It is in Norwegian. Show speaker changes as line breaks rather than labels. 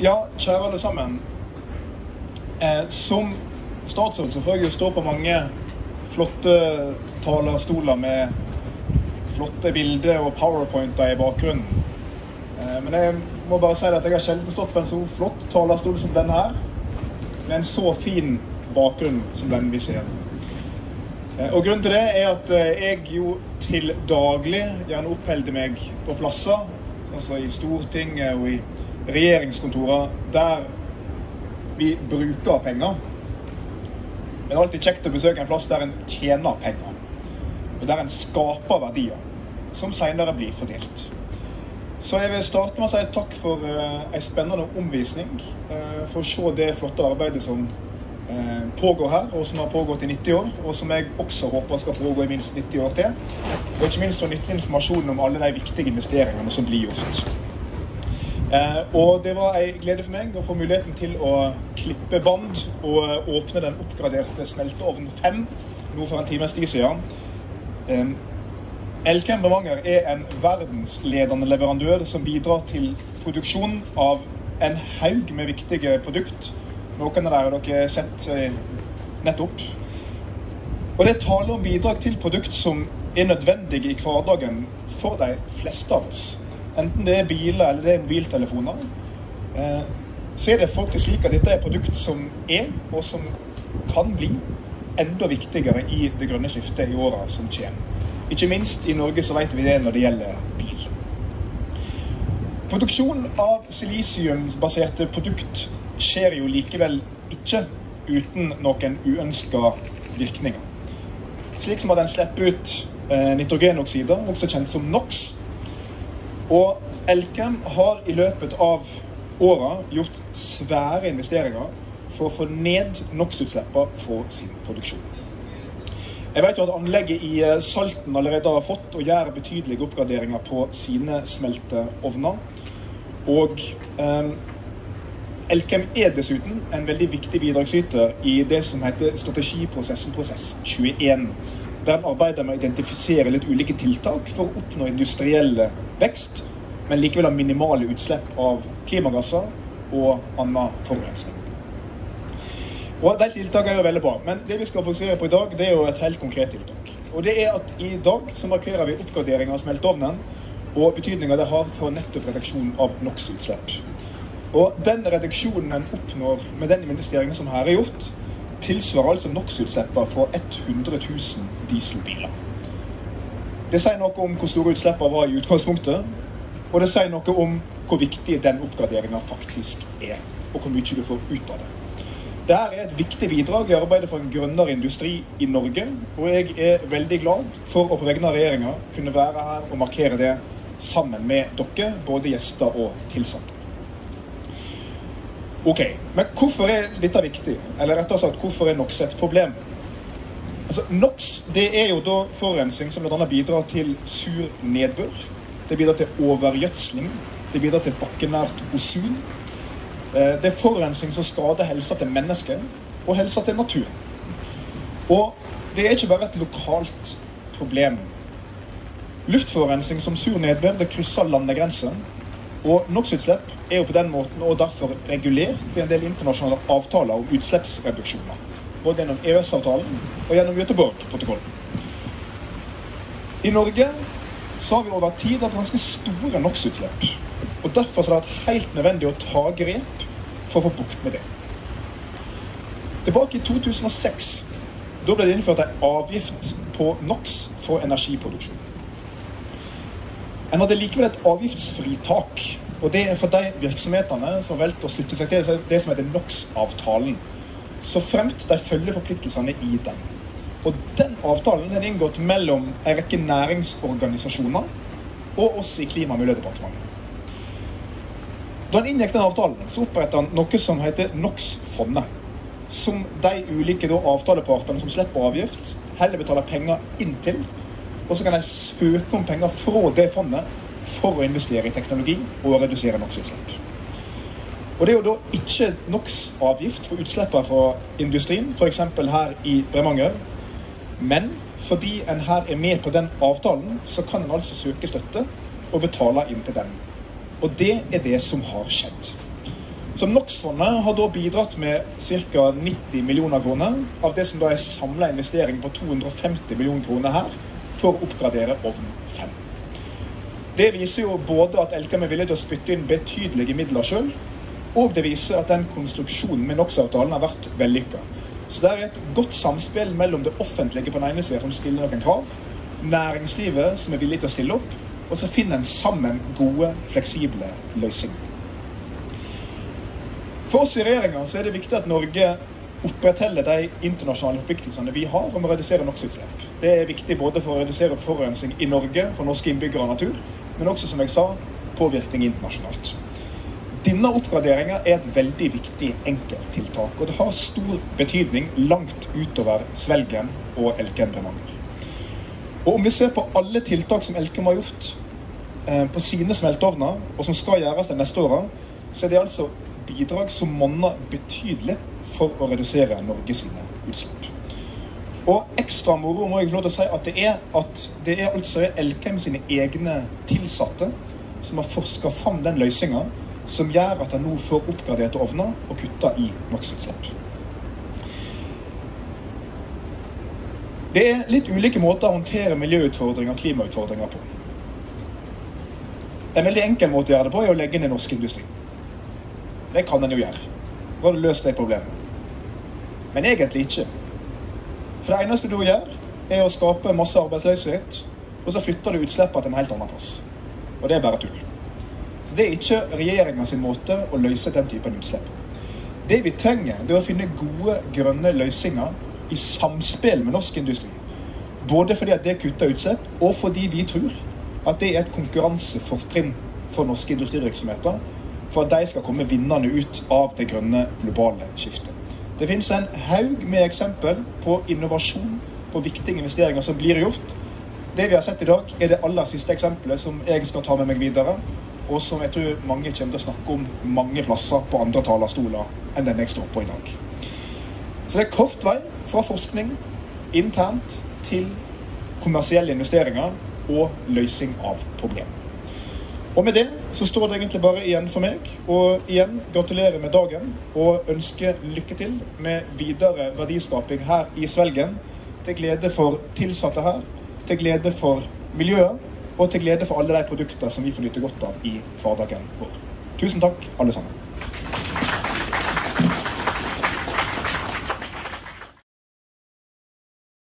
Ja, kjære alle sammen. Eh, som statsråd så får jeg jo stå på mange flotte talerstoler med flotte bilder og powerpointer i bakgrunnen. Eh, men jeg må bare si at jeg har sjelden stått på en så flott talerstol som denne her, med en så fin bakgrunn som den vi ser. Eh, og Grunnen til det er at jeg jo til daglig gjerne oppholder meg på plasser, som i Stortinget og i regjeringskontorer, der vi bruker penger. Men det er alltid kjekt å besøke en plass der en tjener penger, og der en skaper verdier, som senere blir fordelt. Så jeg vil starte med å si takk for uh, en spennende omvisning. Uh, for å se det flotte arbeidet som uh, pågår her, og som har pågått i 90 år. Og som jeg også håper skal pågå i minst 90 år til. Og ikke minst få nyttig informasjon om alle de viktige investeringene som blir gjort. Og det var en glede for meg å få muligheten til å klippe band og åpne den oppgraderte smelteovn 5 nå for en times tid siden. Elkem Bremanger er en verdensledende leverandør som bidrar til produksjon av en haug med viktige produkt. Noen av dere har dere sett nettopp. Og det taler om bidrag til produkt som er nødvendige i hverdagen for de fleste av oss. Enten det er biler eller det er mobiltelefoner. Så er det faktisk slik at dette er et produkt som er, og som kan bli, enda viktigere i det grønne skiftet i åra som kommer. Ikke minst i Norge så vet vi det når det gjelder bil. Produksjon av silisiumbaserte produkt skjer jo likevel ikke uten noen uønska virkninger. Slik som at den slipper ut nitrogenoksider, også kjent som NOx. Og Elkem har i løpet av åra gjort svære investeringer for å få ned NOx-utslippene fra sin produksjon. Jeg vet jo at anlegget i Salten allerede har fått og gjør betydelige oppgraderinger på sine smelteovner. Og eh, Elkem er dessuten en veldig viktig bidragsyter i det som heter strategiprosessen prosess 21. Der en arbeider med å identifisere litt ulike tiltak for å oppnå industriell vekst, men likevel ha minimale utslipp av klimagasser og annen forurensning. Og De tiltakene er veldig bra, men det vi skal fokusere på i dag, det er jo et helt konkret tiltak. Og det er at I dag så markerer vi oppgradering av smelteovnen og betydninga det har for nettopp reduksjon av NOx-utslipp. Og Den reduksjonen en oppnår med den investeringen som her er gjort, tilsvarer altså NOx-utslippene for 100 000 dieselbiler. Det sier noe om hvor store utslippene var i utgangspunktet, og det sier noe om hvor viktig den oppgraderinga faktisk er, og hvor mye du får ut av det. Dette er et viktig bidrag i arbeidet for en grønnere industri i Norge. Og jeg er veldig glad for å på vegne av regjeringa kunne være her og markere det sammen med dere, både gjester og tilsatte. Ok, Men hvorfor er dette viktig? Eller rettere sagt, hvorfor er NOx et problem? Altså, NOx det er jo da forurensning som bl.a. bidrar til sur nedbør. Det bidrar til overgjødsling. Det bidrar til bakkenært ozon. Det er forurensning som skader helsa til mennesker og helsa til naturen. Og det er ikke bare et lokalt problem. Luftforurensning som sur nedbør det krysser landegrenser. Og NOx-utslipp er jo på den måten og derfor regulert i en del internasjonale avtaler om utslippsreduksjoner. Både gjennom EØS-avtalen og gjennom Göteborg-protokollen. I Norge så har vi over tid hatt ganske store NOx-utslipp. Og Derfor er det vært helt nødvendig å ta grep for å få bukt med det. Tilbake i 2006 da ble det innført en avgift på NOx for energiproduksjon. En hadde likevel et avgiftsfritak. og Det er for de virksomhetene som valgte å slutte seg til det som heter NOx-avtalen. Så fremt de følger forpliktelsene i den. Og Den avtalen er inngått mellom en rekke næringsorganisasjoner og oss i Klima- og miljødepartementet. Da han inngikk den avtalen, så opprettet han noe som heter NOx-fondet. Som de ulike da, avtalepartene som slipper avgift, heller betaler penger inn til. Og så kan de søke om penger fra det fondet for å investere i teknologi og redusere NOx-utslipp. Og Det er jo da ikke NOx-avgift på utslippene fra industrien, f.eks. her i Bremanger. Men fordi en her er med på den avtalen, så kan en altså søke støtte og betale inn til den. Og det er det som har skjedd. Så NOx-fondet har da bidratt med ca. 90 millioner kroner av det som da er samla investering på 250 millioner kroner her for å oppgradere ovn 5. Det viser jo både at Elkem er villig til å spytte inn betydelige midler sjøl, og det viser at den konstruksjonen med NOx-avtalen har vært vellykka. Så det er et godt samspill mellom det offentlige på den ene sida, som stiller noen krav, næringslivet som er villig til å stille opp, og så finner en sammen gode, fleksible løsninger. For oss i regjeringa er det viktig at Norge opprettholder de internasjonale forpliktelsene vi har om å redusere NOx-utslipp. Det er viktig både for å redusere forurensning i Norge, for norske innbyggere og natur, men også, som jeg sa, påvirkning internasjonalt. Denne oppgraderinga er et veldig viktig enkelttiltak, og det har stor betydning langt utover Svelgen og Elkem. Og om vi ser på alle tiltak som Elkem har gjort eh, på sine smelteovner, og som skal gjøres de neste åra, så er det altså bidrag som monner betydelig for å redusere Norges utslipp. Og ekstra moro må jeg få lov til å si at det er at det er altså Elkem sine egne tilsatte som har forska fram den løsninga som gjør at en nå får oppgraderte ovner og kutta i NOx-utslipp. Det er litt ulike måter å håndtere miljøutfordringer og klimautfordringer på. En veldig enkel måte å gjøre det på er å legge ned norsk industri. Det kan en jo gjøre. Da har du løst det problemet. Men egentlig ikke. For det eneste du gjør, er å skape masse arbeidsløshet, og så flytter du utslippene til en helt annen plass. Og det er bare tull. Så Det er ikke regjeringa måte å løse den typen utslipp. Det vi trenger, det er å finne gode, grønne løsninger i samspill med norsk industri. Både fordi at det kutter utslipp, og fordi vi tror at det er et konkurransefortrinn for norske industrivirksomheter for at de skal komme vinnende ut av det grønne globale skiftet. Det finnes en haug med eksempel på innovasjon, på viktige investeringer som blir gjort. Det vi har sett i dag, er det aller siste eksempelet som jeg skal ta med meg videre, og som jeg tror mange kommer til å snakke om mange plasser på andre talerstoler enn den jeg står på i dag. Så det er kort vei fra forskning internt til kommersielle investeringer og løsning av problem. Og med det så står det egentlig bare igjen for meg å igjen gratulere med dagen og ønske lykke til med videre verdiskaping her i Svelgen. Til glede for tilsatte her, til glede for miljøet og til glede for alle de produkter som vi får nyte godt av i hverdagen vår. Tusen takk, alle sammen.